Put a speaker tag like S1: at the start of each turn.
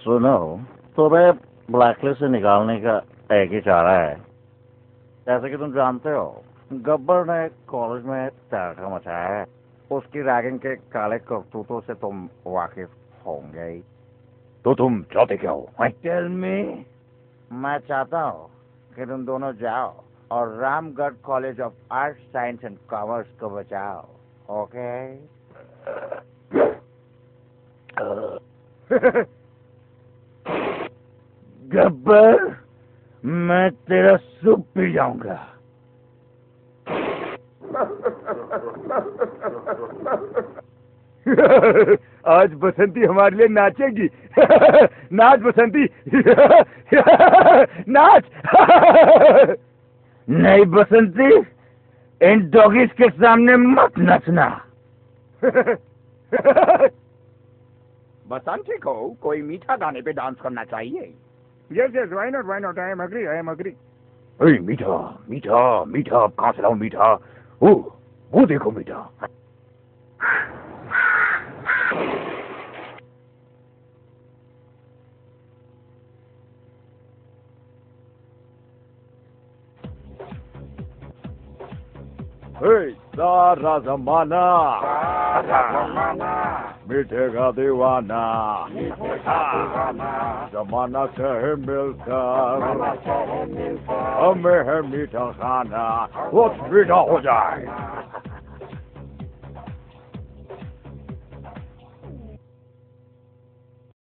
S1: सुनो तुम्हें ब्लैकलिस्ट से निकालने का एक ही चारा है। जैसे कि तुम जानते हो गब्बर ने कॉलेज में तड़का मचाया है। उसकी रैगिंग के काले करतूतों से तुम वाकिफ होंगे ही।
S2: तो तुम चाहते क्या हो?
S1: टेल मी मैं चाहता हूँ कि तुम दोनों जाओ और Ramgarh college of art science and commerce को बचाओ ओके
S2: गब्बर मैं तेरा सूप पी जाऊँगा। आज बसंती हमारे लिए नाचेगी। नाच बसंती। नाच। नहीं बसंती इन डॉगीज के सामने मत नचना।
S3: बसंती को कोई मीठा गाने पे डांस करना चाहिए।
S4: Yes, yes, why not, why not? I am agree, I am agree.
S2: अरे मीठा मीठा मीठा अब कहाँ से लाऊं मीठा ओ वो देखो मीठा हे, सारा जमाना Mitega Diwana Zamana Sehimilkar Amehe Mita Khana What's Mita Hojai